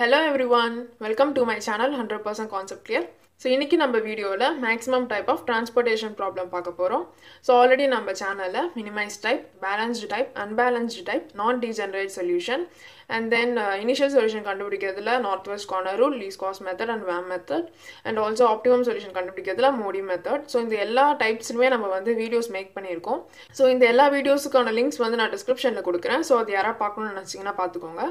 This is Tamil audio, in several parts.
Hello everyone welcome to my channel hundred percent concept clear so இன்றைக்கி நம்ம வீடியோவில் maximum type of transportation problem பார்க்க போகிறோம் ஸோ ஆல்ரெடி நம்ம சேனலில் minimise type balanced type unbalanced type non degenerate solution and then initial solution கண்டுபிடிக்கிறதுல north west corner rule least cost method and VAM method and also optimum solution கண்டுபிடிக்கிறதுல MODI method so இந்த எல்லா டைப்ஸ்லுமே நம்ம வந்து வீடியோஸ் மேக் பண்ணியிருக்கோம். ஸோ இந்த எல்லா வீடியோஸுக்கான லிங்க்ஸ் வந்து நான் டிஸ்கிரிப்ஷனில் கொடுக்குறேன். ஸோ அது யாராவது பார்க்கணும்னு நினச்சிங்கன்னா பார்த்துக்கோங்க.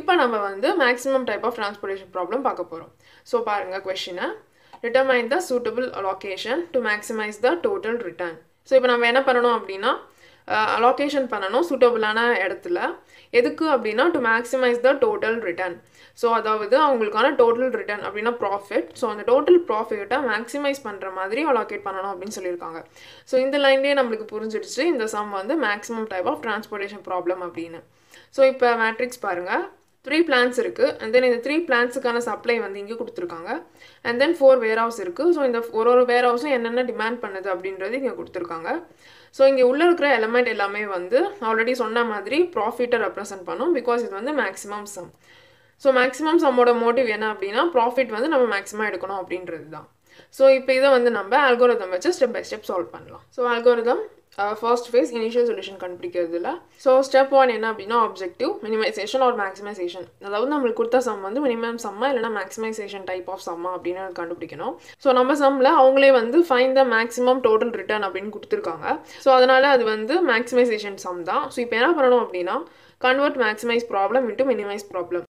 இப்போ நம்ம வந்து maximum type of transportation problem பார்க்க போகிறோம் ஸோ பாருங்கள் கொஷினை determine the suitable allocation to maximize the total return. So இப்போ நம்ம என்ன பண்ணணும் அப்படின்னா அலோகேஷன் பண்ணணும் சூட்டபுளான இடத்துல. எதுக்கு அப்படின்னா to maximise the total return so அதாவது அவங்களுக்கான டோட்டல் ரிட்டர்ன் அப்படின்னா ப்ராஃபிட் ஸோ அந்த டோட்டல் ப்ராஃபிட்டை மேக்ஸிமைஸ் பண்ணுற மாதிரி அலோகேட் பண்ணணும் அப்படின்னு சொல்லியிருக்காங்க. ஸோ இந்த லைன்லேயே நம்மளுக்கு புரிஞ்சிடுச்சு இந்த சம் வந்து maximum type of transportation problem அப்படின்னு. ஸோ இப்போ மேட்ரிக்ஸ் பாருங்கள் த்ரீ பிளான்ஸ் இருக்குது அண்ட் தென் இந்த த்ரீ பிளான்ஸுக்கான சப்ளை வந்து இங்கே கொடுத்துருக்காங்க. And then four warehouse இருக்குது ஸோ இந்த ஒரு ஒரு வேர் ஹவுஸும் என்னென்ன டிமாண்ட் பண்ணுது அப்படின்றது இங்கே கொடுத்துருக்காங்க. ஸோ இங்கே உள்ளே இருக்கிற எலமெண்ட் எல்லாமே வந்து ஆல்ரெடி சொன்ன மாதிரி ப்ராஃபிட்டை ரெப்ரசென்ட் பண்ணும். பிகாஸ் இது வந்து மேக்ஸிமம் சம் ஸோ மேக்ஸிமம் சம்மோட மோட்டிவ் என்ன அப்படின்னா ப்ராஃபிட் வந்து நம்ம மேக்ஸிமம் எடுக்கணும் அப்படின்றது தான் ஸோ இப்போ இதை வந்து நம்ம அல்கோரிதம் வச்சு ஸ்டெப் பை ஸ்டெப் சால்வ் பண்ணலாம். So algorithm first phase initial solution கண்டுபிடிக்கிறதுல. So step one என்ன அப்படின்னா ஆப்ஜெக்டிவ் மினிமைசேஷன் ஆர் மேக்ஸிமைசேஷன் அதாவது நம்மளுக்கு கொடுத்த சம் வந்து மினிமம் சம்மா இல்லைனா மேக்ஸிமைசேஷன் டைப் ஆஃப் சம்மா அப்படின்னு கண்டுபிடிக்கணும். ஸோ நம்ம சம்மில் அவங்களே வந்து fine the maximum total return அப்படின்னு கொடுத்துருக்காங்க. ஸோ அதனால் அது வந்து மேக்ஸிமைசேஷன் சம் தான். ஸோ இப்போ என்ன பண்ணணும் அப்படின்னா convert maximise problem into minimise problem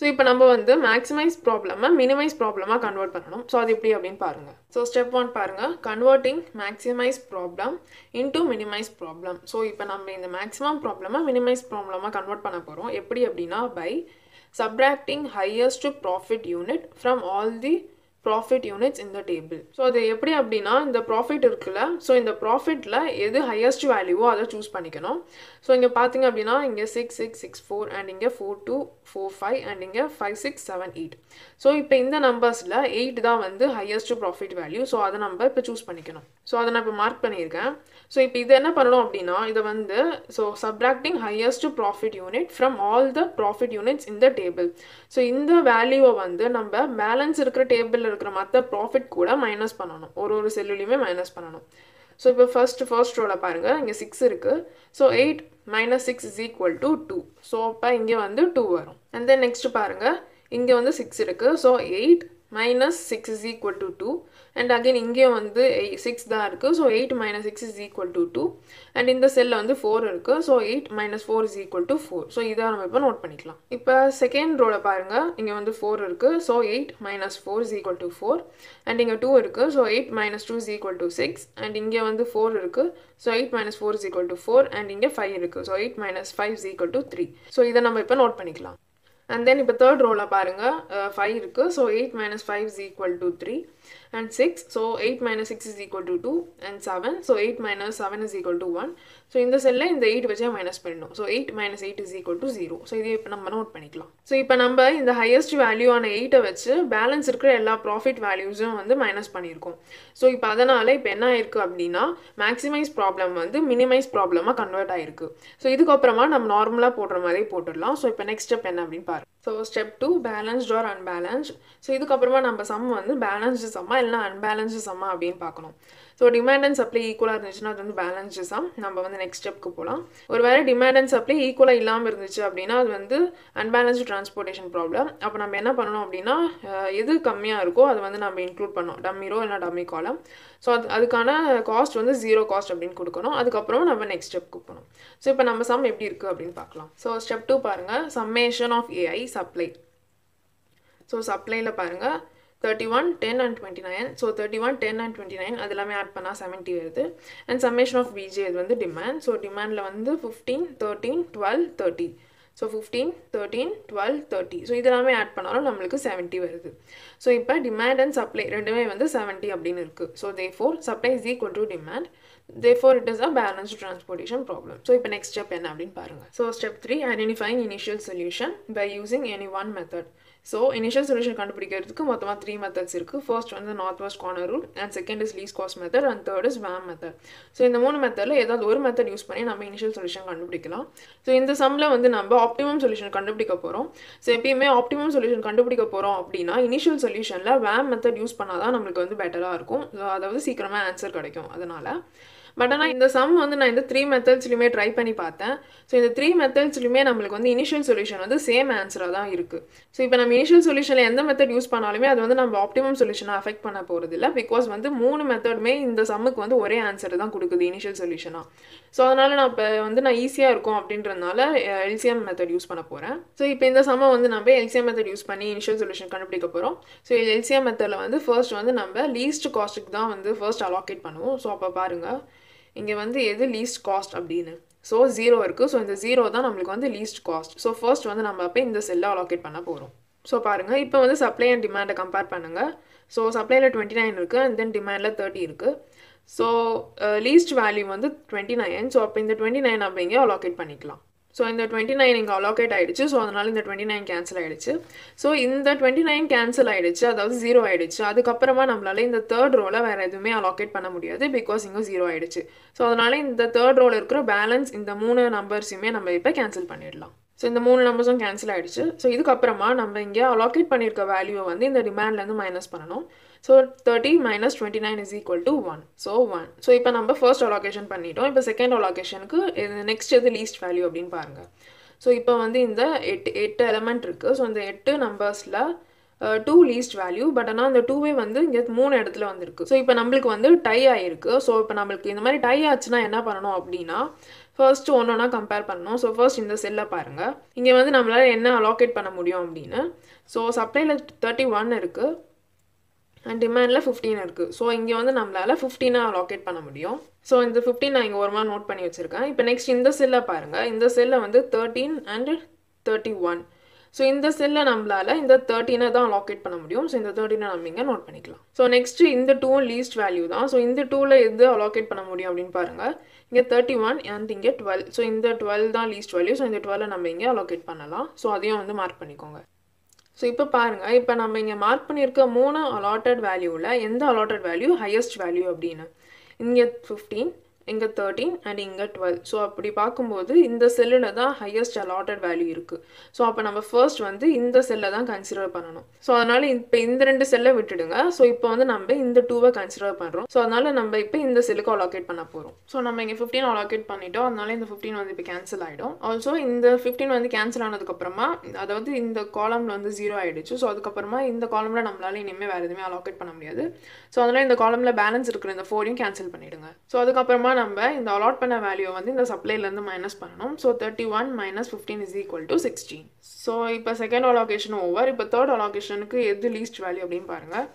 so இப்போ நம்ம வந்து மேக்ஸிமைஸ் ப்ராப்ளமை மினிமைஸ் ப்ராப்ளமாக கன்வெர்ட் பண்ணணும். ஸோ அது எப்படி அப்படின்னு பாருங்கள் ஸோ ஸ்டெப் ஒன் பாருங்கள் converting maximise problem into minimise problem so இப்போ நம்ம இந்த மேக்ஸிமம் ப்ராப்ளமாக மினிமைஸ் ப்ராப்ளமாக கன்வெர்ட் பண்ண போகிறோம் எப்படி அப்படின்னா by subtracting highest profit unit from all the profit units இந்த டேபிள் ஸோ அது எப்படி அப்படின்னா இந்த ப்ராஃபிட் இருக்குல்ல ஸோ இந்த ப்ராஃபிட்டில் எது ஹையஸ்ட் வேல்யூவோ அதை சூஸ் பண்ணிக்கணும். ஸோ இங்கே பார்த்தீங்க அப்படின்னா இங்கே six six six four and இங்கே four two four five and இங்கே five six seven eight so இப்போ இந்த நம்பர்ஸில் எயிட் தான் வந்து ஹையஸ்ட் ப்ராஃபிட் வேல்யூ ஸோ அதை நம்ம இப்போ சூஸ் பண்ணிக்கணும். ஸோ அதை நான் இப்போ மார்க் பண்ணியிருக்கேன். ஸோ இப்போ இது என்ன பண்ணணும் அப்படின்னா இதை வந்து so subtracting highest profit unit from all the profit units இந்த டேபிள் ஸோ இந்த வேல்யூவை வந்து நம்ம பேலன்ஸ் இருக்கிற டேபிளில் இருக்கிற மற்ற ப்ராஃபிட் கூட மைனஸ் பண்ணணும். ஒரு ஒரு செல்லுலையுமே மைனஸ் பண்ணணும். ஸோ இப்போ ஃபர்ஸ்ட் ஃபர்ஸ்ட் ரோவில் பாருங்கள் இங்கே சிக்ஸ் இருக்குது so eight minus six is equal to two so அப்போ இங்கே வந்து டூ வரும். அண்ட் தென் நெக்ஸ்ட் பாருங்கள் இங்கே வந்து சிக்ஸ் இருக்குது so eight minus six is equal to two and again இங்கேயும் வந்து சிக்ஸ் தான் இருக்குது so eight minus six is equal to two and இந்த செல்லில் வந்து ஃபோர் இருக்குது so eight minus four is equal to four so இதை நம்ம இப்போ நோட் பண்ணிக்கலாம். இப்போ செகண்ட் ரோவில் பாருங்கள் இங்கே வந்து ஃபோர் இருக்குது so eight minus four is equal to four and இங்கே டூ இருக்குது so eight minus two is equal to six and இங்கே வந்து ஃபோர் இருக்குது so eight minus four is equal to four and இங்கே ஃபைவ் இருக்குது so eight minus five is equal to three so இதை நம்ம இப்போ நோட் பண்ணிக்கலாம். அண்ட் தென் இப்போ தேர்ட் ரோவில் பாருங்கள் ஃபைவ் இருக்குது so eight minus five is equal to three and six so eight minus six is equal to two and seven so eight minus seven is equal to one so இந்த செல்லில் இந்த எயிட் வச்சே மைனஸ் பண்ணிடணும். So eight minus eight is equal to zero so இதே இப்போ நம்ம நோட் பண்ணிக்கலாம். ஸோ இப்போ நம்ம இந்த ஹையஸ்ட் வேல்யூவான எயிட்டை வச்சு பேலன்ஸ் இருக்கிற எல்லா ப்ராஃபிட் வேல்யூஸும் வந்து மைனஸ் பண்ணியிருக்கோம். ஸோ இப்போ அதனால் இப்போ என்ன ஆயிருக்கு அப்படின்னா மேக்ஸிமைஸ் ப்ராப்ளம் வந்து மினிமைஸ் ப்ராப்ளமாக கன்வெர்ட் ஆயிருக்கு. ஸோ இதுக்கப்புறமா நம்ம நார்மலாக போடுற மாதிரி போட்டுடலாம். ஸோ இப்போ நெக்ஸ்ட் ஸ்டெப் என்ன அப்படின்னு பாருங்க. So step two balanced or unbalanced so இதுக்கப்புறமா நம்ம சம் வந்து பேலன்ஸ்டு சம்மா இல்லைனா அன்பேலன்ஸ்டு சம்மா அப்படின்னு பார்க்கணும். ஸோ டிமாண்ட் அண்ட் சப்ளை ஈக்குவலாக இருந்துச்சுன்னா அது வந்து பேலன்ஸ்டு நம்ம வந்து நெக்ஸ்ட் ஸ்டெப்க்கு போகலாம் ஒரு வேறு டிமாண்ட் அண்ட் சப்ளை ஈக்குவலாக இல்லாமல் இருந்துச்சு அப்படின்னா அது வந்து அன்பேலன்ஸ்டு டிரான்ஸ்போர்ட்டேஷன் ப்ராப்ளம் அப்போ நம்ம என்ன பண்ணணும் அப்படின்னா எது கம்மியாக இருக்கோ அதை வந்து நம்ம இன்க்ளூட் பண்ணோம் டம்மிரோ இல்லை டம்மி காலம் ஸோ அது அதுக்கான காஸ்ட் வந்து ஜீரோ காஸ்ட் அப்படின்னு கொடுக்கணும். அதுக்கப்புறம் நம்ம நெக்ஸ்ட் ஸ்டெப்க்கு போகணும். ஸோ இப்போ நம்ம சம் எப்படி இருக்குது அப்படின்னு பார்க்கலாம். ஸோ ஸ்டெப் டூ பாருங்கள் summation of a i supply so சப்ளையில் பாருங்கள் thirty one ten and twenty nine so thirty one ten and twenty nine அது எல்லாமே ஆட் பண்ணால் செவன்ட்டி வருது அண்ட் சம்மேஷன் ஆஃப் பிஜே இது வந்து டிமாண்ட் ஸோ டிமாண்டில் வந்து fifteen thirteen twelve thirty so fifteen thirteen twelve thirty so இதெல்லாமே ஆட் பண்ணாலும் நம்மளுக்கு செவன்ட்டி வருது. ஸோ இப்போ டிமாண்ட் அண்ட் சப்ளை ரெண்டுமே வந்து செவன்ட்டி அப்படின்னு இருக்குது so therefore supply is equal to demand therefore it is a balance transportation problem so இப்போ நெக்ஸ்ட் ஸ்டெப் என்ன அப்படின்னு பாருங்கள் so step three identifying initial solution by using any one method so initial solution கண்டுபிடிக்கிறதுக்கு மொத்தமாக த்ரீ மெத்தட்ஸ் இருக்குது ஃபர்ஸ்ட் வந்து north west corner rule and second is least cost method and third is VAM method so இந்த மூணு மெத்தடில் ஏதாவது ஒரு மெத்தட் யூஸ் பண்ணி நம்ம இனிஷியல் சொல்யூஷன் கண்டுபிடிக்கலாம். ஸோ இந்த சம்மில் வந்து நம்ம ஆப்டிமம் சொல்யூஷன் கண்டுபிடிக்க போகிறோம் ஸோ எப்பயுமே ஆப்டிமம் சொல்யூஷன் கண்டுபிடிக்க போகிறோம் அப்படின்னா இனிஷியல் சொல்யூஷனில் வேம் மெத்தட் யூஸ் பண்ணால் தான் நம்மளுக்கு வந்து பெட்டராக இருக்கும். ஸோ அதாவது சீக்கிரமாக ஆன்சர் கிடைக்கும். அதனால் பட் ஆனால் இந்த சம் வந்து நான் இந்த த்ரீ மெத்தட்ஸ்லையுமே ட்ரை பண்ணி பார்த்தேன். ஸோ இந்த த்ரீ மெத்தட்ஸ்லையுமே நம்மளுக்கு வந்து இனிஷியல் சொல்யூஷன் வந்து சேம் ஆன்சராக தான் இருக்குது ஸோ இப்போ நம்ம இனிஷியல் சொல்யூஷனில் எந்த மெத்தட் யூஸ் பண்ணாலுமே அது வந்து நம்ம ஆப்டிமம் சொல்யூஷனை அஃபெக்ட் பண்ண போகிறது இல்லை பிகாஸ் வந்து மூணு மெத்தடுமே இந்த சம்முக்கு வந்து ஒரே ஆன்சர் தான் கொடுக்குது இனிஷியல் சொல்யூஷனாக ஸோ அதனால் நான் இப்போ வந்து நான் ஈஸியாக இருக்கும் அப்படின்றதுனால எல்சிஎம் மெத்தட் யூஸ் பண்ண போகிறேன் ஸோ இப்போ இந்த சம்மை வந்து நம்ம L C M method use பண்ணி இனிஷியல் சொல்யூஷன் கண்டுபிடிக்க போகிறோம் ஸோ எல்சிஎம் மெத்தடில் வந்து ஃபர்ஸ்ட் வந்து நம்ம லீஸ்ட் காஸ்ட்டுக்கு தான் வந்து ஃபர்ஸ்ட் அலாகேட் பண்ணுவோம். ஸோ அப்போ பாருங்கள் இங்கே வந்து எது லீஸ்ட் காஸ்ட் அப்படின்னு? ஸோ ஜீரோ இருக்குது ஸோ இந்த ஜீரோ தான் நம்மளுக்கு வந்து லீஸ்ட் காஸ்ட் ஸோ ஃபர்ஸ்ட் வந்து நம்ம அப்போ இந்த செல்லை அலோகேட் பண்ண போகிறோம் ஸோ பாருங்கள் இப்போ வந்து சப்ளை அண்ட் டிமாண்டை கம்பேர் பண்ணுங்கள் ஸோ சப்ளையில் டுவெண்ட்டி நைன் இருக்குது அண்ட் தென் டிமாண்டில் தேர்ட்டி இருக்குது ஸோ லீஸ்ட் வேல்யூ வந்து டுவெண்ட்டி நைன் ஸோ அப்போ இந்த டுவெண்ட்டி நைன் நம்ம அலோகேட் பண்ணிக்கலாம். ஸோ இந்த டுவெண்ட்டி நைன் இங்கே அலோகேட் ஆகிடுச்சு ஸோ அதனால் இந்த டுவெண்ட்டி நைன் கேன்சல் ஆகிடுச்சு ஸோ இந்த டுவெண்ட்டி நைன் கேன்சல் ஆகிடுச்சு அதாவது ஜீரோ ஆகிடுச்சு அதுக்கப்புறமா நம்மளால இந்த தேர்ட் ரோவில் வேறு எதுவுமே அலோகேட் பண்ண முடியாது பிகாஸ் இங்கே ஜீரோ ஆகிடுச்சு ஸோ அதனால் இந்த தேர்ட் ரோவில் இருக்கிற பேலன்ஸ் இந்த மூணு நம்பர்ஸுமே நம்ம இப்போ கேன்சல் பண்ணிடலாம். ஸோ இந்த மூணு நம்பர்ஸும் கேன்சல் ஆகிடுச்சு ஸோ இதுக்கப்புறமா நம்ம இங்கே அலோகேட் பண்ணியிருக்க வேல்யூவை வந்து இந்த டிமாண்ட்லேருந்து மைனஸ் பண்ணணும். So thirty minus twenty nine is equal to one so one so இப்போ நம்ம ஃபர்ஸ்ட் அலோகேஷன் பண்ணிட்டோம். இப்போ செகண்ட் அலோகேஷனுக்கு நெக்ஸ்ட் எது லீஸ்ட் வேல்யூ அப்படின்னு பாருங்கள் ஸோ இப்போ வந்து இந்த எட்டு எட்டு எலமெண்ட் இருக்குது ஸோ இந்த எட்டு நம்பர்ஸில் டூ லீஸ்ட் வேல்யூ பட் ஆனால் அந்த டூவே வந்து இங்கே மூணு இடத்துல வந்துருக்கு. ஸோ இப்போ நம்மளுக்கு வந்து டை ஆகிருக்கு ஸோ இப்போ நம்மளுக்கு இந்த மாதிரி டை ஆச்சுன்னா என்ன பண்ணணும் அப்படின்னா ஃபர்ஸ்ட் ஒன்று ஒன்றா கம்பேர் பண்ணணும். ஸோ ஃபர்ஸ்ட் இந்த செல்லை பாருங்கள் இங்கே வந்து நம்மளால் என்ன அலோகேட் பண்ண முடியும் அப்படின்னு. ஸோ சப்ளையில் தேர்ட்டி ஒன் இருக்குது டிமாண்டில் ஃபிஃப்டீன் இருக்குது ஸோ இங்கே வந்து நம்மளால் ஃபிஃப்டீனாக அலோகேட் பண்ண முடியும். ஸோ இந்த ஃபிஃப்டீன் நான் இங்கே ஒரு மாதிரி நோட் பண்ணி வச்சுருக்கேன். இப்போ நெக்ஸ்ட் இந்த செல்லை பாருங்கள் இந்த செல்லை வந்து thirteen and thirty one so இந்த செல்லை நம்மளால் இந்த தேர்ட்டினை தான் அலோகேட் பண்ண முடியும். ஸோ இந்த தேர்ட்டினை நம்ம இங்கே நோட் பண்ணிக்கலாம். ஸோ நெக்ஸ்ட்டு இந்த டூ லீஸ்ட் வேல்யூ தான். ஸோ இந்த டூவில் எது அலோகேட் பண்ண முடியும் அப்படின்னு பாருங்கள் இங்கே தேர்ட்டி ஒன் அண்ட் இங்கே டுவெல் ஸோ இந்த டுவெல் தான் லீஸ்ட் வேல்யூ ஸோ இந்த டுவெல்லை நம்ம இங்கே அலோகேட் பண்ணலாம். ஸோ அதையும் வந்து மார்க் பண்ணிக்கோங்க. ஸோ இப்போ பாருங்கள் இப்போ நம்ம இங்கே மார்க் பண்ணியிருக்க மூணு அலாட்டட் வேல்யூவில் எந்த அலாட்டட் வேல்யூ ஹையஸ்ட் வேல்யூ அப்படின்னு? இங்கே ஃபிஃப்டீன் இங்கே தேர்ட்டீன் அண்ட் இங்கே டுவெல் ஸோ அப்படி பார்க்கும்போது இந்த செல்லில் தான் ஹையஸ்ட் அலாட்டட் வேல்யூ இருக்குது ஸோ அப்போ நம்ம ஃபர்ஸ்ட் வந்து இந்த செல்லை தான் கன்சிடர் பண்ணணும். ஸோ அதனால் இப்போ இந்த ரெண்டு செல்லை விட்டுடுங்க. ஸோ இப்போ வந்து நம்ம இந்த டூவை கன்சிடர் பண்ணுறோம் ஸோ அதனால் நம்ம இப்போ இந்த செல்லுக்கு அலாகேட் பண்ண போகிறோம் ஸோ நம்ம இங்கே ஃபிஃப்டீன் அலாகேட் பண்ணிட்டோம். அதனால இந்த ஃபிஃப்டீன் வந்து இப்போ கேன்சல் ஆகிடும் ஆல்சோ இந்த ஃபிஃப்டீன் வந்து கேன்சல் ஆனதுக்கப்புறமா அதாவது இந்த காலமில் வந்து ஜீரோ ஆகிடுச்சு ஸோ அதுக்கப்புறமா இந்த காலமில் நம்மளால இனிமேல் வேறு எதுவுமே அலாகேட் பண்ண முடியாது. ஸோ அதனால் இந்த காலமில் பேலன்ஸ் இருக்கிற இந்த ஃபோரையும் கேன்சல் பண்ணிவிடுங்க ஸோ அதுக்கப்புறமா நம்ம இந்த அலாட் பண்ண வேல்யூ வந்து இந்த சப்ளைலேருந்து மைனஸ் பண்ணணும். So thirty one minus fifteen is equal to sixteen so இப்போ செகண்ட் அலோகேஷன் ஓவர் இப்போ தேர்ட் அலோகேஷனுக்கு எது லீஸ்ட் வேல்யூ அப்படின்னு பாருங்கள்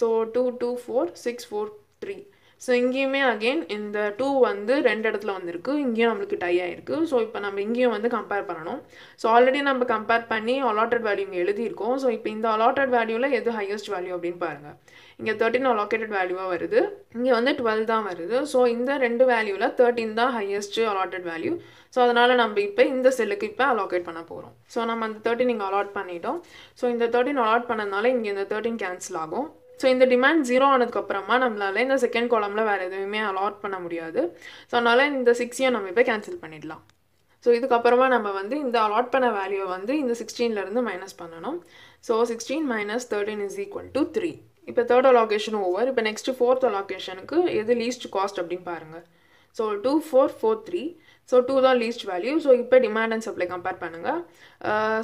so two two four six four three so இங்கேயுமே அகெயின் இந்த டூ வந்து ரெண்டு இடத்துல வந்திருக்கு. இங்கேயும் நம்மளுக்கு டை ஆகிருக்கு ஸோ இப்போ நம்ம இங்கேயும் வந்து கம்பேர் பண்ணணும். ஸோ ஆல்ரெடி நம்ம கம்பேர் பண்ணி அலாட்டட் வேல்யூ இங்கே எழுதியிருக்கோம். ஸோ இப்போ இந்த அலாட்டட் வேல்யூவில் எது ஹையஸ்ட் வேல்யூ அப்படின்னு பாருங்கள் இங்கே தேர்ட்டின் அலாக்கேட்டட் வேல்யூவாக வருது. இங்கே வந்து டுவெல் தான் வருது. ஸோ இந்த ரெண்டு வேல்யூவில் தேர்ட்டின் தான் ஹையஸ்ட் அலாட்டட் வேல்யூ ஸோ அதனால் நம்ம இப்போ இந்த செல்லுக்கு இப்போ அலோகேட் பண்ண போகிறோம் ஸோ நம்ம அந்த தேர்ட்டின் இங்கே அலாட் பண்ணிட்டோம். ஸோ இந்த தேர்ட்டின் அலாட் பண்ணதுனால இங்கே இந்த தேர்ட்டின் கேன்சல் ஆகும். ஸோ இந்த டிமாண்ட் ஜீரோ ஆனதுக்கப்புறமா நம்மளால் இந்த செகண்ட் காலமில் வேறு எதுவுமே அலாட் பண்ண முடியாது. ஸோ அதனால் இந்த சிக்ஸையும் நம்ம இப்போ கேன்சல் பண்ணிடலாம். ஸோ இதுக்கப்புறமா நம்ம வந்து இந்த அலாட் பண்ண வேல்யூவை வந்து இந்த சிக்ஸ்டீன்லேருந்து மைனஸ் பண்ணணும். So sixteen minus thirteen is equal to three இப்போ தேர்ட் அலோகேஷன் ஓவர் இப்போ நெக்ஸ்ட் ஃபோர்த் அலோகேஷனுக்கு எது லீஸ்ட் காஸ்ட் அப்படின்னு பாருங்கள் so two four four three so two தான் லீஸ்ட் வேல்யூ ஸோ இப்போ டிமாண்ட் அண்ட் சப்ளை கம்பேர் பண்ணுங்கள்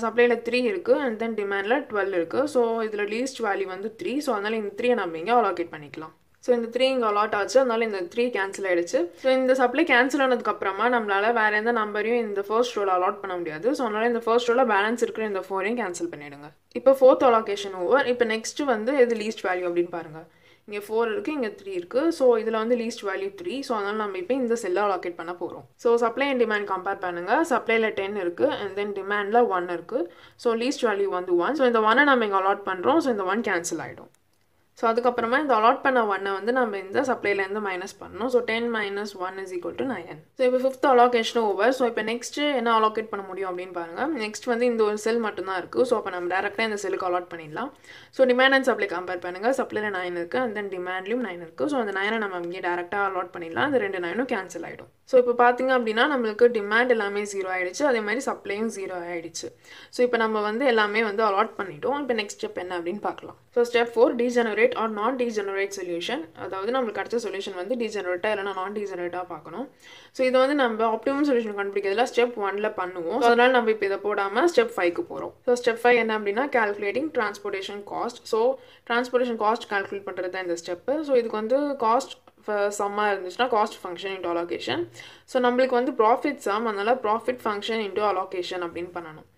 சப்ளையில் த்ரீ இருக்குது அண்ட் தென் டிமாண்டில் டுவெல் இருக்குது ஸோ இதில் லீஸ்ட் வேல்யூ வந்து த்ரீ ஸோ அதனால் இந்த த்ரீயை நம்ம இங்கே அலோகேட் பண்ணிக்கலாம். ஸோ இந்த த்ரீ இங்கே அலாட் ஆச்சு. அதனால இந்த த்ரீ கேன்சல் ஆகிடுச்சு ஸோ இந்த சப்ளை கேன்சல் ஆனதுக்கப்புறமா நம்மளால் வேறு எந்த நம்பரையும் இந்த ஃபர்ஸ்ட் ரோல் அலாட் பண்ண முடியாது. ஸோ அதனால் இந்த ஃபர்ஸ்ட் ரோவில் பேலன்ஸ் இருக்கிற இந்த ஃபோரையும் கேன்சல் பண்ணிவிடுங்க இப்போ ஃபோர்த் அலோகேஷன் ஓவர் இப்போ நெக்ஸ்ட்டு வந்து இது லீஸ்ட் வேல்யூ அப்படின்னு பாருங்கள் இங்கே ஃபோர் இருக்குது இங்கே த்ரீ இருக்குது ஸோ இதில் வந்து லீஸ்ட் வேல்யூ த்ரீ ஸோ அதனால் நம்ம இப்போ இந்த செல்லை லாக்கெட் பண்ண போகிறோம் so supply and demand compare பண்ணுங்கள் சப்ளையில் டென் இருக்குது அண்ட் தென் டிமாண்டில் ஒன் இருக்குது ஸோ லீஸ்ட் வேல்யூ வந்து ஒன் ஸோ இந்த ஒன்னை நம்ம இங்கே அலாட் பண்ணுறோம் ஸோ இந்த ஒன் கேன்சல் ஆகிடும் ஸோ அதுக்கப்புறமா இந்த அலாட் பண்ண ஒன்னை வந்து நம்ம இந்த சப்ளைலேருந்து மைனஸ் பண்ணணும். So ten minus one is equal to nine so இப்போ ஃபிஃப்த் அலாகேஷன் ஓவர் ஸோ இப்போ நெக்ஸ்ட்டு என்ன அலாகேட் பண்ண முடியும் அப்படின்னு பாருங்கள் நெக்ஸ்ட் வந்து இந்த ஒரு செல் மட்டும்தான் இருக்குது ஸோ அப்போ நம்ம டேரெக்டாக இந்த செல்லுக்கு அலாட் பண்ணிடலாம். So demand and supply compare பண்ணுங்கள் சப்ளையில் நைன் இருக்குது அண்ட் தென் டிமாண்ட்லையும் நைன் இருக்குது ஸோ அந்த நைனை நம்ம இங்கே டேரெக்டாக அலாட் பண்ணிடலாம். அந்த ரெண்டு நைனும் கேன்சல் ஆகிடும் ஸோ இப்போ பார்த்தீங்க அப்படின்னா நம்மளுக்கு டிமாண்ட் எல்லாமே ஜீரோ ஆகிடுச்சு அதே மாதிரி சப்ளையும் ஜீரோ ஆகிடுச்சு ஸோ இப்போ நம்ம வந்து எல்லாமே வந்து அலாட் பண்ணிட்டோம். இப்போ நெக்ஸ்ட் ஸ்டெப் என்ன அப்படின்னு பார்க்கலாம். So step four degenerate or non degenerate solution அதாவது நம்மளுக்கு கிடைச்ச சொல்யூஷன் வந்து டீஜெனரேட்டாக இல்லைனா நான் டீஜெனரேட்டாக பார்க்கணும். ஸோ இது வந்து நம்ம ஆப்டிமம் சொல்யூஷன் கண்டுபிடிக்கிறதுல ஸ்டெப் ஒன்ல பண்ணுவோம். ஸோ அதனால் நம்ம இப்போ இதை போடாமல் ஸ்டெப் ஃபைவ்க்கு போகிறோம் ஸோ ஸ்டெப் ஃபைவ் என்ன அப்படின்னா calculating transportation cost so transportation cost calculate பண்ணுறது தான் இந்த ஸ்டெப்பு ஸோ இதுக்கு வந்து காஸ்ட் சம்மாக இருந்துச்சுன்னா cost function into allocation so நம்மளுக்கு வந்து ப்ராஃபிட் சம் அதனால் ப்ராஃபிட் ஃபங்க்ஷன் இன்டூ அலோகேஷன் அப்படின்னு பண்ணணும்.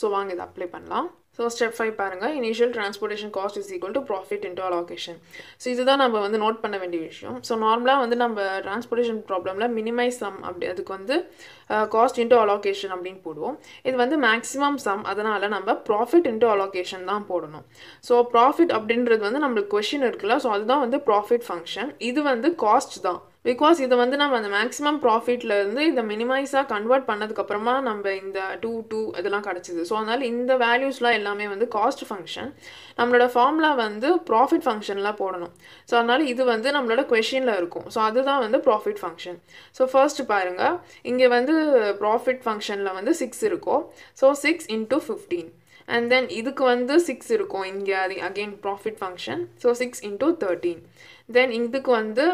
ஸோ வாங்க இதை அப்ளை பண்ணலாம். ஸோ ஸ்டெப் ஃபைவ் பாருங்கள் initial transportation cost is equal to profit into allocation so இதுதான் நம்ம வந்து நோட் பண்ண வேண்டிய விஷயம். ஸோ நார்மலாக வந்து நம்ம டிரான்ஸ்போர்ட்டேஷன் ப்ராப்ளமில் மினிமைஸ் சம் அப்படி அதுக்கு வந்து காஸ்ட் இன்டூ அலோகேஷன் அப்படின்னு போடுவோம். இது வந்து மேக்ஸிமம் சம் அதனால் நம்ம ப்ராஃபிட் இன்டோ அலோகேஷன் தான் போடணும். ஸோ ப்ராஃபிட் அப்படின்றது வந்து நம்மளுக்கு கொஷின் இருக்குல்ல. ஸோ அதுதான் வந்து ப்ராஃபிட் ஃபங்க்ஷன் இது வந்து காஸ்ட் தான். பிகாஸ் இதை வந்து நம்ம அந்த மேக்ஸிமம் ப்ராஃபிட்லேருந்து இந்த மினிமைஸாக கன்வெர்ட் பண்ணதுக்கப்புறமா நம்ம இந்த டூ டூ இதெல்லாம் கிடச்சிது. ஸோ அதனால் இந்த வேல்யூஸ்லாம் எல்லாமே வந்து காஸ்ட் ஃபங்க்ஷன் நம்மளோட ஃபார்முலா வந்து ப்ராஃபிட் ஃபங்க்ஷன்லாம் போடணும். ஸோ அதனால் இது வந்து நம்மளோட கொஷினில் இருக்கும். ஸோ அதுதான் வந்து ப்ராஃபிட் ஃபங்க்ஷன் ஸோ ஃபர்ஸ்ட் பாருங்கள் இங்கே வந்து ப்ராஃபிட் ஃபங்க்ஷனில் வந்து சிக்ஸ் இருக்கும் so six into fifteen and then இதுக்கு வந்து சிக்ஸ் இருக்கும் இங்கே அது again profit function so six into thirteen then இதுக்கு வந்து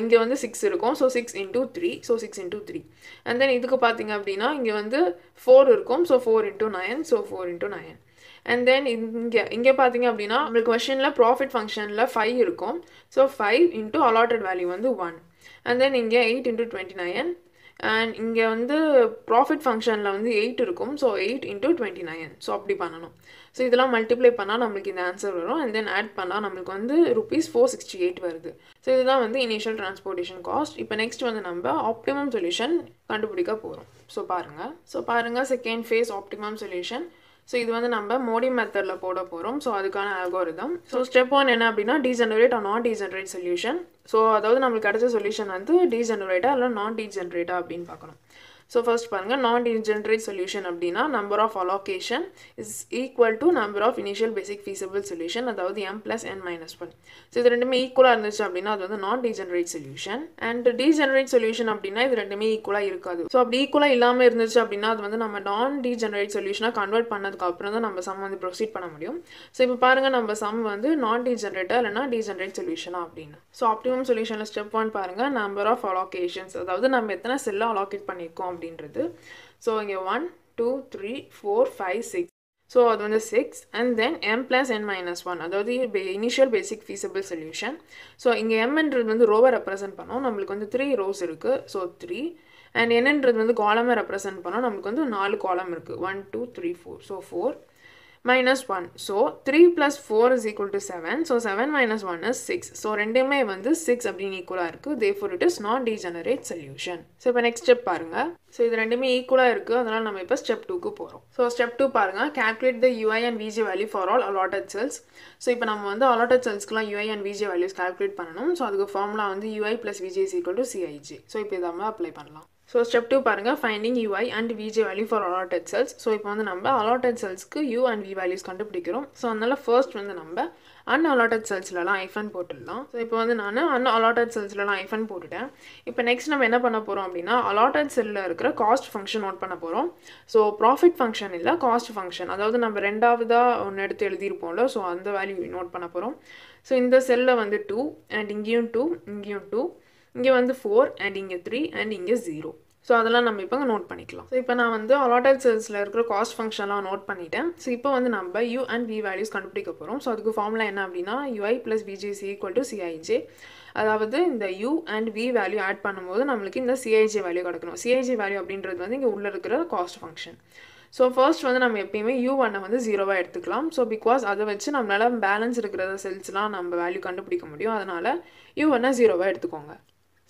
இங்கே வந்து சிக்ஸ் இருக்கும். So six into three so six into three and then இதுக்கு பார்த்தீங்க அப்படின்னா இங்கே வந்து ஃபோர் இருக்கும். So four into nine so four into nine and then இங்கே இங்கே பார்த்தீங்க அப்படின்னா நம்மளுக்கு கொஷனில் ப்ராஃபிட் ஃபங்க்ஷனில் ஃபைவ் இருக்கும். So five into allotted value வந்து ஒன் அண்ட் தென் இங்கே eight into twenty nine and இங்கே வந்து ப்ராஃபிட் ஃபங்க்ஷனில் வந்து எயிட் இருக்கும். So eight into twenty nine so அப்படி பண்ணணும். ஸோ இதெல்லாம் மல்டிப்ளை பண்ணால் நம்மளுக்கு இந்த ஆன்சர் வரும். அண்ட் தென் ஆட் பண்ணால் நம்மளுக்கு வந்து ருபீஸ் ஃபோர் சிக்ஸ்டி எயிட் வருது. ஸோ இதுதான் வந்து இனிஷியல் டிரான்ஸ்போர்ட்டேஷன் காஸ்ட் இப்போ நெக்ஸ்ட் வந்து நம்ம ஆப்டிமம் சொல்யூஷன் கண்டுபிடிக்க போகிறோம் ஸோ பாருங்கள் ஸோ பாருங்கள் second phase optimum solution so இது வந்து நம்ம மோடி மெத்தடில் போட போகிறோம் ஸோ அதுக்கான அல்கோரிதம் ஸோ ஸ்டெப் ஒன் என்ன அப்படின்னா degenerate or not degenerate solution so அதாவது நம்மளுக்கு கிடைச்ச சொல்யூஷன் வந்து டீஜெனரேட்டா இல்லை நான் டீஜெனரேட்டா அப்படின்னு பார்க்கணும். ஸோ ஃபர்ஸ்ட் பாருங்கள் நான் டிஜென்ரேட் சொல்யூஷன் அப்படின்னா number of allocation is equal to number of initial basic feasible solution அதாவது M plus N minus one so இது ரெண்டுமே ஈக்குவலாக இருந்துச்சு அப்படின்னா அது வந்து non degenerate solution and degenerate solution அப்படின்னா இது ரெண்டுமே ஈக்குவலாக இருக்காது. ஸோ அப்படி ஈக்குவலாக இல்லாமல் இருந்துச்சு அப்படின்னா அது வந்து நம்ம நான் டீஜெனரேட் சொல்யூஷனாக கன்வெர்ட் பண்ணதுக்கு அப்புறம் தான் நம்ம சம் வந்து ப்ரொசீட் பண்ண முடியும். ஸோ இப்போ பாருங்கள் நம்ம சம் வந்து நான் டீஜெனரேட்டா இல்லைனா டீஜென்ரேட் சொல்யூஷனா அப்படின்னு. ஸோ ஆப்டிமம் சொல்யூஷனில் ஸ்டெப் ஒன் பாருங்கள் நம்பர் ஆஃப் அலோகேஷன்ஸ் அதாவது நம்ம எத்தனை செல்லை அலோகேட் பண்ணியிருக்கோம் அப்படின்றது. ஸோ இங்கே one two three four five six so அது வந்து six and then M plus N minus one அதாவது initial basic feasible solution so இங்கே எம்ன்றது வந்து ரோவை ரெப்ரசென்ட் பண்ணோம். நம்மளுக்கு வந்து த்ரீ ரோஸ் இருக்குது ஸோ த்ரீ அண்ட் என்னன்றது வந்து காலமை ரெப்ரசென்ட் பண்ணோம். நம்மளுக்கு வந்து நாலு காலம் இருக்குது one two three four so four minus one so three plus four is equal to seven so seven minus one is six so ரெண்டுமே வந்து சிக்ஸ் அப்படின்னு ஈக்குவலாக இருக்குது therefore it is not degenerate solution so இப்போ நெக்ஸ்ட் ஸ்டெப் பாருங்கள் ஸோ இது ரெண்டுமே ஈக்குவலாக இருக்குது அதனால் நம்ம இப்போ ஸ்டெப் டூக்கு போகிறோம் ஸோ ஸ்டெப் டூ பாருங்கள் calculate the UI and VJ value for all allotted cells so இப்போ நம்ம வந்து allotted செல்ஸ்க்குலாம் UI and VJ values calculate பண்ணணும் ஸோ அதுக்கு ஃபார்முலா வந்து UI plus VJ is equal to CIJ so இப்போ இதை நம்ம அப்ளை பண்ணலாம் ஸோ ஸ்டெப் டூ பாருங்கள் finding UI and VJ value for allotted cells so இப்போ வந்து நம்ம அலாட்டட் செல்ஸ்க்கு யூ அண்ட் வி வேல்யூஸ் கண்டுபிடிக்கிறோம். ஸோ அதனால் ஃபர்ஸ்ட் வந்து நம்ம அன் அலாட்டட் செல்ஸ்லலாம் ஐஃபன் போட்டுடலாம். ஸோ இப்போ வந்து நான் அன் அலாட்டட் செல்ஸ்லலாம் ஐஃபன் போட்டுட்டேன். இப்போ நெக்ஸ்ட் நம்ம என்ன பண்ண போகிறோம் அப்படின்னா அலாட்டட் செல்லில் இருக்கிற காஸ்ட் ஃபங்க்ஷன் நோட் பண்ண போகிறோம் ஸோ ப்ராஃபிட் ஃபங்க்ஷன் இல்லை காஸ்ட் ஃபங்க்ஷன் அதாவது நம்ம ரெண்டாவதாக ஒன்று எடுத்து எழுதியிருப்போம்ல ஸோ அந்த வேல்யூ நோட் பண்ண போகிறோம் ஸோ இந்த செல்லில் வந்து டூ அண்ட் இங்கேயும் டூ இங்கேயும் டூ இங்கே வந்து ஃபோர் அண்ட் இங்கே த்ரீ அண்ட் இங்கே ஜீரோ ஸோ அதெல்லாம் நம்ம இப்போ நோட் பண்ணிக்கலாம். ஸோ இப்போ நான் வந்து அலாட்டட் செல்ஸில் இருக்கிற காஸ்ட் ஃபங்க்ஷன்லாம் நோட் பண்ணிட்டேன். ஸோ இப்போ வந்து நம்ம யூ அண்ட் வி வேல்யூஸ் கண்டுபிடிக்க போகிறோம் ஸோ அதுக்கு ஃபார்முலா என்ன அப்படின்னா U I plus V J is equal to C I J அதாவது இந்த U and V value add பண்ணும்போது நம்மளுக்கு இந்த சிஐஜே வேல்யூ கிடைக்கணும். சிஐஜே வேல்யூ அப்படின்றது வந்து இங்கே உள்ளே இருக்கிற காஸ்ட் ஃபங்க்ஷன் ஸோ ஃபர்ஸ்ட் வந்து நம்ம எப்பயுமே யூ ஒன்னை வந்து ஜீரோவாக எடுத்துக்கலாம். ஸோ பிகாஸ் அதை வச்சு நம்மளால் பேலன்ஸ் இருக்கிற செல்ஸ்லாம் நம்ம வேல்யூ கண்டுபிடிக்க முடியும். அதனால் யூ ஒன்னை ஜீரோவாக எடுத்துக்கோங்க.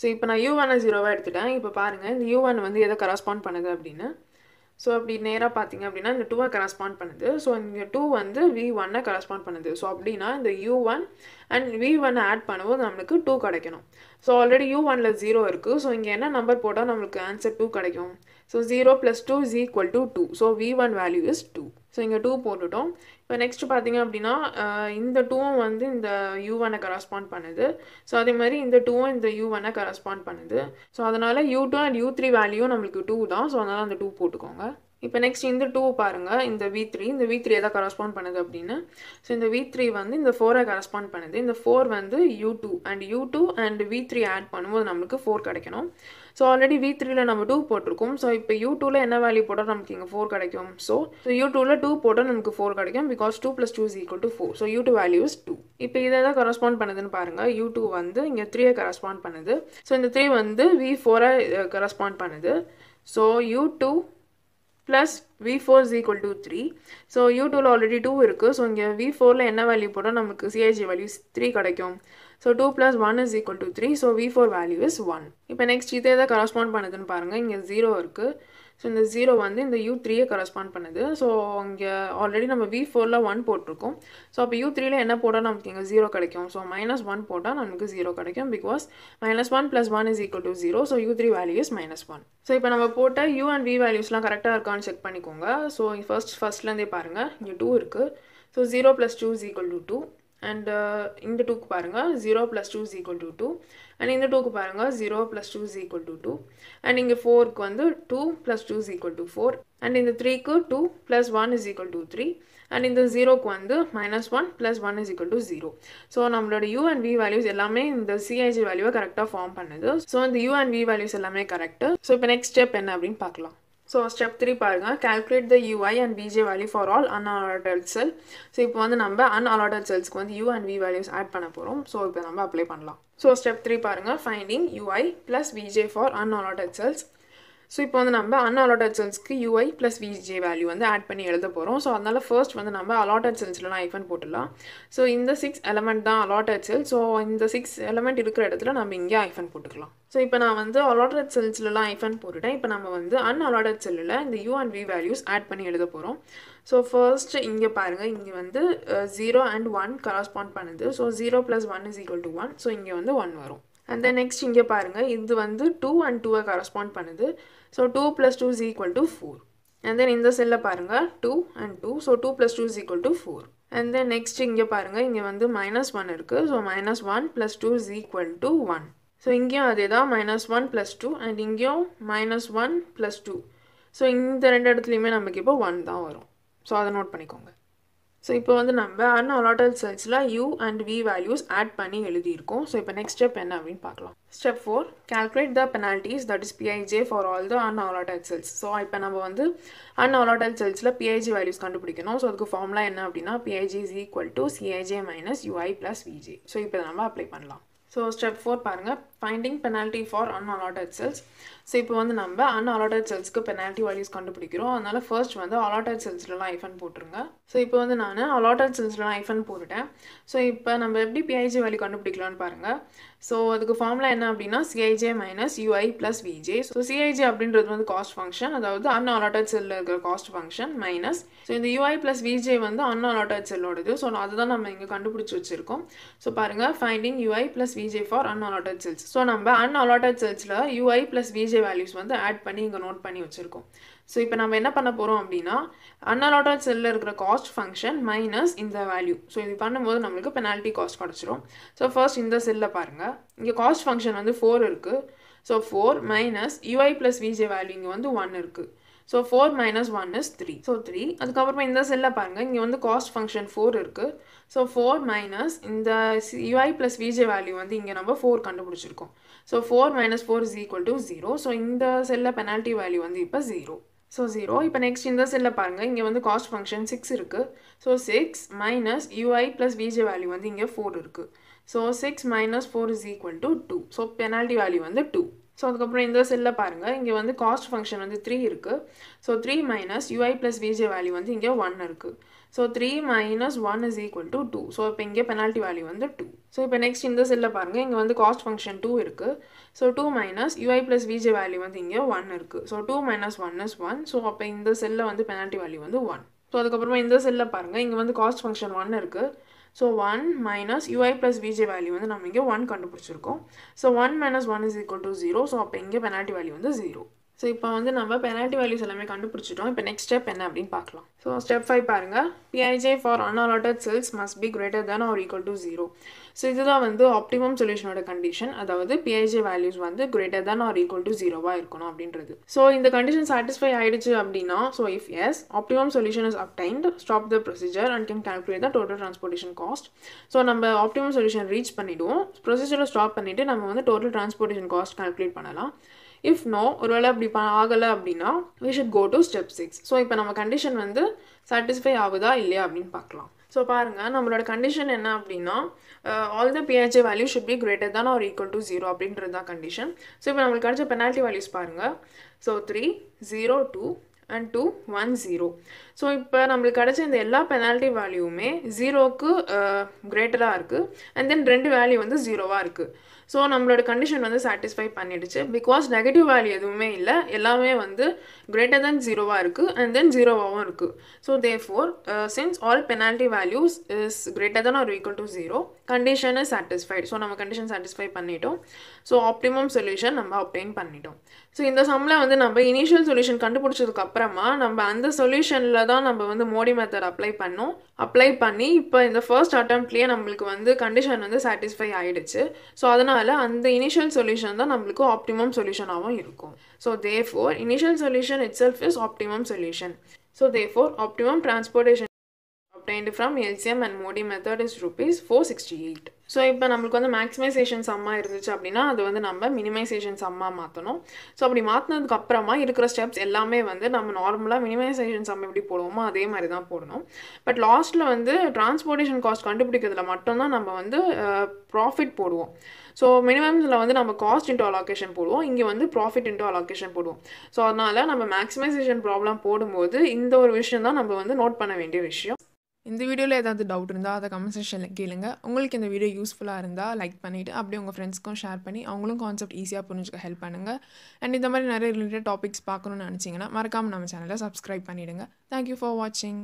ஸோ இப்போ நான் யூ ஒன்னை ஜீரோவாக எடுத்துட்டேன். இப்போ பாருங்கள் இந்த யூ ஒன் வந்து எதை கரஸ்பாண்ட் பண்ணுது அப்படின்னு? ஸோ அப்படி நேராக பார்த்தீங்க அப்படின்னா இந்த டூவை கரஸ்பாண்ட் பண்ணுது. ஸோ இங்கே டூ வந்து வி ஒன்னை கரஸ்பாண்ட் பண்ணுது. ஸோ அப்படின்னா இந்த U one and V one add பண்ணவும் நம்மளுக்கு டூ கிடைக்கணும். ஸோ ஆல்ரெடி யூ ஒனில் ஜீரோ இருக்குது ஸோ இங்கே என்ன நம்பர் போட்டால் நம்மளுக்கு ஆன்சர் டூ கிடைக்கும். So zero plus two is equal to two so V one value is two so இங்கே டூ போட்டுட்டோம். இப்போ நெக்ஸ்ட் பார்த்தீங்க அப்படின்னா இந்த டூவும் வந்து இந்த யூ ஒனை கரஸ்பாண்ட் பண்ணுது. ஸோ அதே மாதிரி இந்த டூவும் இந்த யூ ஒனை கரஸ்பாண்ட் பண்ணுது. ஸோ அதனால் U two and U three value நம்மளுக்கு டூ தான். ஸோ அதனால் அந்த டூ போட்டுக்கோங்க. இப்போ நெக்ஸ்ட் இந்த டூ பாருங்கள் இந்த வி த்ரீ இந்த வி த்ரீ எதை கரஸ்பாண்ட் பண்ணுது அப்படின்னு? ஸோ இந்த வி த்ரீ வந்து இந்த ஃபோரை கரஸ்பாண்ட் பண்ணுது. இந்த ஃபோர் வந்து U two and U two and V three add பண்ணும்போது நம்மளுக்கு ஃபோர் கிடைக்கணும். ஸோ ஆல்ரெடி வி த்ரீல நம்ம டூ போட்டிருக்கோம். ஸோ இப்போ யூ டூவில் என்ன வேல்யூ போட்டால் நமக்கு இங்கே ஃபோர் கிடைக்கும். ஸோ ஸோ யூ டூவில் டூ போட்டால் நமக்கு ஃபோர் கிடைக்கும் because two plus two is equal to four so U two value is two இப்போ இதை தான் கரஸ்பாண்ட் பண்ணுதுன்னு பாருங்கள் யூ டூ வந்து இங்கே த்ரீயை கரஸ்பாண்ட் பண்ணுது. ஸோ இந்த த்ரீ வந்து வி ஃபோரை கரஸ்பாண்ட் பண்ணுது. So U two plus V four is equal to three so U டூவில் ஆல்ரெடி டூ இருக்குது ஸோ இங்கே வி ஃபோரில் என்ன வேல்யூ போட்டால் நமக்கு சிஐஜி வேல்யூஸ் த்ரீ கிடைக்கும். So two plus one is equal to three so V four value is one இப்போ நெக்ஸ்ட் இதே தான் கரஸ்பாண்ட் பண்ணுதுன்னு பாருங்கள் இங்கே ஜீரோ இருக்குது ஸோ இந்த ஜீரோ வந்து இந்த யூ த்ரீயை கரஸ்பாண்ட் பண்ணுது. ஸோ இங்கே ஆல்ரெடி நம்ம வி ஃபோரில் ஒன் போட்டிருக்கோம். ஸோ அப்போ யூ த்ரீயில் என்ன போட்டால் நமக்கு இங்கே ஜீரோ கிடைக்கும்? ஸோ மைனஸ் ஒன் போட்டால் நமக்கு ஜீரோ கிடைக்கும் because minus one plus one is equal to zero so U three value is minus one so இப்போ நம்ம போட்ட யூ அண்ட் வி வேல்யூஸ்லாம் கரெக்டாக இருக்கான்னு செக் பண்ணிக்கோங்க. ஸோ ஃபர்ஸ்ட் ஃபர்ஸ்ட்லேருந்தே பாருங்கள் இங்கே டூ இருக்குது so zero plus two is equal to two and இந்த டூக்கு பாருங்கள் zero plus two is equal to two and இந்த டூக்கு பாருங்கள் zero plus two is equal to two and இங்கே ஃபோருக்கு வந்து two plus two is equal to four and இந்த த்ரீக்கு two plus one is equal to three and இந்த ஜீரோக்கு வந்து minus one plus one is equal to zero so நம்மளோட யூ அண்ட் வி வேல்யூஸ் எல்லாமே இந்த சிஐஜி வேல்யூவை கரெக்டாக ஃபார்ம் பண்ணுது. ஸோ இந்த யூ அண்ட் வி வேல்யூஸ் எல்லாமே கரெக்டு ஸோ இப்போ நெக்ஸ்ட் ஸ்டெப் என்ன அப்படின்னு பார்க்கலாம். ஸோ ஸ்டெப் த்ரீ பாருங்கள் calculate the ui and bj value for all unallotted cell so இப்போ வந்து நம்ம unallotted cellஸ்க்கு வந்து u and v values add பண்ண போகிறோம் ஸோ இப்போ நம்ம அப்ளை பண்ணலாம் ஸோ ஸ்டெப் த்ரீ பாருங்கள் finding ui plus vj for unallotted cells so இப்போ வந்து நம்ம அன்அலாட்டட் செல்ஸ்க்கு யூஐ ப்ளஸ் விஜே வேல்யூ வந்து ஆட் பண்ணி எழுத போகிறோம் ஸோ அதனால் ஃபர்ஸ்ட் வந்து நம்ம அலாட்டட் செல்ஸ்லாம் ஐஃபன் போட்டுடலாம். ஸோ இந்த சிக்ஸ் எலமெண்ட் தான் அலாட்டட் செல் ஸோ இந்த சிக்ஸ் எலமெண்ட் இருக்கிற இடத்துல நம்ம இங்கே ஐஃபன் போட்டுக்கலாம். ஸோ இப்போ நான் வந்து அலாட்டட் செல்ஸ்லலாம் ஐஃபன் போட்டுட்டேன். இப்போ நம்ம வந்து அன்அலாட்டட் செல்லில் இந்த U and V values add பண்ணி எழுத போகிறோம் ஸோ ஃபர்ஸ்ட் இங்கே பாருங்கள் இங்கே வந்து ஜீரோ அண்ட் ஒன் கரஸ்பாண்ட் பண்ணுது. So zero plus one is equal to one so இங்கே வந்து ஒன் வரும். அண்ட் தென் நெக்ஸ்ட் இங்கே பாருங்கள் இது வந்து டூ அண்ட் டூவை கரஸ்பாண்ட் பண்ணுது. So two plus two is equal to four and then இந்த செல்லில் பாருங்கள் two and two so two plus two is equal to four and then next இங்கே பாருங்கள் இங்கே வந்து மைனஸ் ஒன் இருக்குது so minus one plus two is equal to one so இங்கேயும் அதே தான் minus one plus two and இங்கேயும் minus one plus two so இந்த ரெண்டு இடத்துலையுமே நமக்கு இப்போ ஒன் தான் வரும். ஸோ அதை நோட் பண்ணிக்கோங்க. ஸோ இப்போ வந்து நம்ம unallotted செல்ஸில் U and V values add பண்ணி எழுதியிருக்கோம். ஸோ இப்போ நெக்ஸ்ட் ஸ்டெப் என்ன அப்படின்னு பார்க்கலாம். Step four calculate the penalties that is PIJ for all the unallotted cells so இப்போ நம்ம வந்து unallotted செல்ஸில் பிஐஜி வேல்யூஸ் கண்டுபிடிக்கணும். ஸோ அதுக்கு ஃபார்முலா என்ன அப்படின்னா PIJ is equal to CIJ minus UI plus VJ so இப்போ நம்ம அப்ளை பண்ணலாம். ஸோ ஸ்டெப் ஃபோர் பாருங்கள் finding penalty for unallotted cells so இப்போ வந்து நம்ம அன்அலாட்டட் செல்ஸ்க்கு பெனால்ட்டி வேல்யூஸ் கண்டுபிடிக்கிறோம். அதனால் ஃபர்ஸ்ட் வந்து அலாட்டட் செல்ஸ்லலாம் ஐஃபன் போட்டுருங்க. ஸோ இப்போ வந்து நான் அலாட்டட் செல்ஸ்லலாம் ஐஃபன் போட்டுட்டேன். ஸோ இப்போ நம்ம எப்படி பிஐஜி வேல்யூ கண்டுபிடிக்கலாம்னு பாருங்கள் ஸோ அதுக்கு ஃபார்முலா என்ன அப்படின்னா CIJ minus UI plus VJ so CIJ அப்படின்றது வந்து காஸ்ட் ஃபங்க்ஷன் அதாவது அன்அலாட்டட் செல்லில் இருக்கிற காஸ்ட் ஃபங்க்ஷன் மைனஸ் ஸோ இந்த யூஐ ப்ளஸ் விஜே வந்து அன்அலாட்டட் செல்லோடது ஸோ அதுதான் நம்ம இங்கே கண்டுபிடிச்சி வச்சிருக்கோம். ஸோ பாருங்கள் finding UI plus VJ for unallotted cells so நம்ம அன்அலாட்டட் சர்ச்சில் யூஐ ப்ளஸ் விஜே வேல்யூஸ் வந்து ஆட் பண்ணி இங்கே நோட் பண்ணி வச்சுருக்கோம். ஸோ இப்போ நம்ம என்ன பண்ண போகிறோம் அப்படின்னா அன்அலாட்டட் செல்லில் இருக்கிற காஸ்ட் ஃபங்க்ஷன் மைனஸ் இந்த வேல்யூ ஸோ இது பண்ணும்போது நம்மளுக்கு பெனால்ட்டி காஸ்ட் கிடச்சிரும். ஸோ ஃபர்ஸ்ட் இந்த செல்லில் பாருங்கள் இங்கே காஸ்ட் ஃபங்க்ஷன் வந்து ஃபோர் இருக்குது so four minus UI plus VJ value இங்கே வந்து ஒன் இருக்குது so four minus one is three so three அதுக்கப்புறமா இந்த செல்லில் பாருங்கள் இங்கே வந்து காஸ்ட் ஃபங்க்ஷன் ஃபோர் இருக்குது ஸோ ஃபோர் மைனஸ் இந்த யூஐ ப்ளஸ் விஜே வேல்யூ வந்து இங்கே நம்ம ஃபோர் கண்டுபிடிச்சிருக்கோம். So four minus four is equal to zero so இந்த செல்லில் பெனால்ட்டி வேல்யூ வந்து இப்போ ஜீரோ ஸோ ஜீரோ இப்போ நெக்ஸ்ட் இந்த செல்லில் பாருங்கள் இங்கே வந்து காஸ்ட் ஃபங்க்ஷன் சிக்ஸ் இருக்குது so six minus UI plus VJ value வந்து இங்கே ஃபோர் இருக்குது so six minus four is equal to two so penalty value வந்து டூ ஸோ அதுக்கப்புறம் இந்த செல்லில் பாருங்கள் இங்கே வந்து காஸ்ட் ஃபங்க்ஷன் வந்து த்ரீ இருக்குது so three minus UI plus VJ value வந்து இங்கே ஒன் இருக்குது so three minus one is equal to two so இப்போ இங்கே பெனால்ட்டி வேல்யூ வந்து டூ ஸோ இப்போ நெக்ஸ்ட் இந்த செல்லில் பாருங்கள் இங்கே வந்து காஸ்ட் ஃபங்க்ஷன் டூ இருக்குது so two minus UI plus VJ value வந்து இங்கே ஒன் இருக்குது so two minus one is one so அப்போ இந்த செல்லில் வந்து பெனால்ட்டி வேல்யூ வந்து ஒன் ஸோ அதுக்கப்புறமா இந்த செல்லில் பாருங்கள் இங்கே வந்து காஸ்ட் ஃபங்க்ஷன் ஒன் இருக்குது so one minus UI plus VJ value வந்து நம்ம இங்கே ஒன் கண்டுபிடிச்சிருக்கோம். So one minus one is equal to zero so அப்போ இங்கே பெனால்ட்டி வேல்யூ வந்து ஜீரோ ஸோ இப்போ வந்து நம்ம பெனால்ட்டி வேல்யூஸ் எல்லாமே கண்டுபிடிச்சிட்டோம். இப்போ நெக்ஸ்ட் ஸ்டெப் என்ன அப்படின்னு பார்க்கலாம். ஸோ ஸ்டெப் ஃபைவ் பாருங்கள் PIJ for unallotted cells must be greater than or equal to zero so இதுதான் வந்து ஆப்டிமம் சொல்யூஷனோட கண்டிஷன் அதாவது பிஐஜே வேல்யூஸ் வந்து greater then or equal to ஜீரோவாக இருக்கணும் அப்படின்றது. ஸோ இந்த கண்டிஷன் சாட்டிஸ்ஃபை ஆயிடுச்சு அப்படின்னா so if yes optimum solution is obtained stop the procedure and can calculate the total transportation cost so நம்ம ஆப்டிமம் சொல்யூஷன் ரீச் பண்ணிவிடுவோம் ப்ரொசீஜரை ஸ்டாப் பண்ணிவிட்டு நம்ம வந்து டோட்டல் டிரான்ஸ்போர்ட்டேஷன் காஸ்ட் கால்குலேட் பண்ணலாம். இஃப் நோ ஒருவேளை அப்படி ப ஆகலை அப்படின்னா we should go to step six so இப்போ நம்ம கண்டிஷன் வந்து சாட்டிஸ்ஃபை ஆகுதா இல்லையா அப்படின்னு பார்க்கலாம். ஸோ பாருங்கள் நம்மளோட கண்டிஷன் என்ன அப்படின்னா all the PHA value should be greater than or equal to zero அப்படின்றது தான் கண்டிஷன் ஸோ இப்போ நம்மளுக்கு கிடைச்ச பெனால்ட்டி வேல்யூஸ் பாருங்கள் so three zero two and two one zero so இப்போ நம்மளுக்கு கிடச்ச இந்த எல்லா பெனால்ட்டி வேல்யூவுமே ஜீரோவுக்கு கிரேட்டராக இருக்குது அண்ட் தென் ரெண்டு வேல்யூ வந்து ஜீரோவாக இருக்குது ஸோ நம்மளோட கண்டிஷன் வந்து சாட்டிஸ்ஃபை பண்ணிடுச்சு. பிகாஸ் நெகட்டிவ் வேல்யூ எதுவுமே இல்லை. எல்லாமே வந்து கிரேட்டர் தென் ஜீரோவாக இருக்குது அண்ட் தென் ஜீரோவாகவும் இருக்குது so therefore since all penalty values is greater then or equal to zero condition is satisfied so நம்ம கண்டிஷன் சாட்டிஸ்ஃபை பண்ணிட்டோம். ஸோ ஆப்டிமம் சொல்யூஷன் நம்ம அப்டைன் பண்ணிட்டோம். ஸோ இந்த சம்மில் வந்து நம்ம இனிஷியல் சொல்யூஷன் கண்டுபிடிச்சதுக்கு அப்புறமா நம்ம அந்த சொல்யூஷனில் தான் நம்ம வந்து மோடி மெத்தட் அப்ளை பண்ணோம். அப்ளை பண்ணி இப்போ இந்த ஃபர்ஸ்ட் அட்டம்ப்ட்லேயே நம்மளுக்கு வந்து கண்டிஷன் வந்து சாட்டிஸ்ஃபை ஆகிடுச்சு ஸோ அதனால் அந்த இனிஷியல் சொல்யூஷன் தான் நம்மளுக்கு ஆப்டிமம் சொல்யூஷனாகவும் இருக்கும். So therefore initial solution itself is optimum solution so therefore optimum transportation obtained from LCM and Modi method is rupees 468. So இப்போ நம்மளுக்கு வந்து மேக்ஸிமைசேஷன் சம்மா இருந்துச்சு அப்படின்னா அது வந்து நம்ம மினிமைசேஷன் சம்மா மாற்றணும் ஸோ அப்படி மாற்றினதுக்கு அப்புறமா இருக்கிற ஸ்டெப்ஸ் எல்லாமே வந்து நம்ம நார்மலாக மினிமைசேஷன் சம் எப்படி போடுவோமோ அதே மாதிரி தான் போடணும். பட் லாஸ்ட்டில் வந்து டிரான்ஸ்போர்ட்டேஷன் காஸ்ட் கண்டுபிடிக்கிறதுல மட்டும்தான் நம்ம வந்து ப்ராஃபிட் போடுவோம். ஸோ மினிமம்ஸில் வந்து நம்ம காஸ்ட் இன்டோ அலோகேஷன் போடுவோம். இங்கே வந்து ப்ராஃபிட் இன்டோ அலோகேஷன் போடுவோம். ஸோ அதனால் நம்ம மேக்ஸிமைசேஷன் ப்ராப்ளம் போடும்போது இந்த ஒரு விஷயம் தான் நம்ம வந்து நோட் பண்ண வேண்டிய விஷயம். இந்த வீடியோவில் ஏதாவது டவுட் இருந்தால் அதை கமெண்ட் செக்ஷனில் கேளுங்க. உங்களுக்கு இந்த வீடியோ யூஸ்ஃபுல்லாக இருந்தால் லைக் பண்ணிவிட்டு அப்படியே உங்கள் ஃப்ரெண்ட்ஸ்க்கும் ஷேர் பண்ணி அவங்களும் கான்செப்ட் ஈஸியாக புரிஞ்சுக்க ஹெல்ப் பண்ணுங்கள் அண்ட் இந்த மாதிரி நிறைய ரிலேட்டட் டாபிக்ஸ் பார்க்கணுன்னு நினச்சிங்கன்னா மறக்காமல் நம்ம சேனலை சப்ஸ்கிரைப் பண்ணிவிடுங்க தேங்க்யூ ஃபார் வாட்சிங்